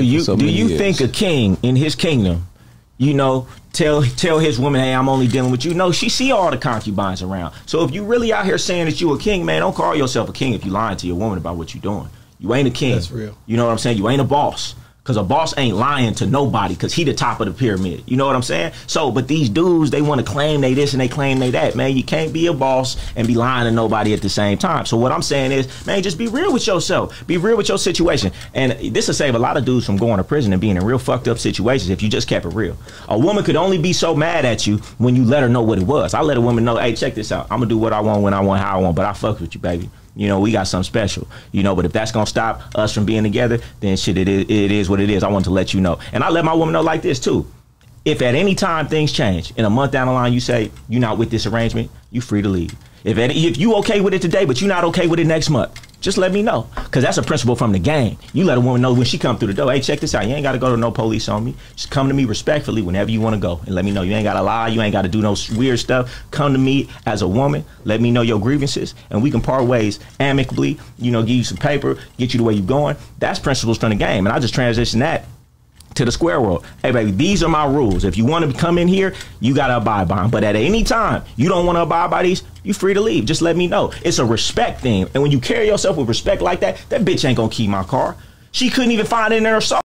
Do you so do many you years. think a king in his kingdom, you know, tell tell his woman, hey, I'm only dealing with you? No, she see all the concubines around. So if you really out here saying that you a king, man, don't call yourself a king if you lying to your woman about what you doing. You ain't a king. That's real. You know what I'm saying? You ain't a boss. Cause a boss ain't lying to nobody, cause he the top of the pyramid. You know what I'm saying? So, but these dudes, they want to claim they this and they claim they that. Man, you can't be a boss and be lying to nobody at the same time. So what I'm saying is, man, just be real with yourself. Be real with your situation. And this will save a lot of dudes from going to prison and being in real fucked up situations if you just kept it real. A woman could only be so mad at you when you let her know what it was. I let a woman know, hey, check this out. I'm gonna do what I want when I want, how I want, but I fuck with you, baby. You know, we got something special. You know, but if that's gonna stop us from being together, then shit, it is, it is what it is. I want to let you know, and I let my woman know like this too. If at any time things change, in a month down the line, you say you're not with this arrangement, you free to leave. If at, if you okay with it today, but you're not okay with it next month, just let me know, cause that's a principle from the game. You let a woman know when she come through the door. Hey, check this out. You ain't got to go to no police on me. Just come to me respectfully whenever you want to go, and let me know. You ain't got to lie. You ain't got to do no weird stuff. Come to me as a woman. Let me know your grievances, and we can part ways amicably. You know, give you some paper, get you the way you're going. That's principles from the game, and I just transition that to the square world. Hey, baby, these are my rules. If you want to come in here, you got to abide by them. But at any time you don't want to abide by these, you free to leave. Just let me know. It's a respect thing. And when you carry yourself with respect like that, that bitch ain't going to keep my car. She couldn't even find it in her soul.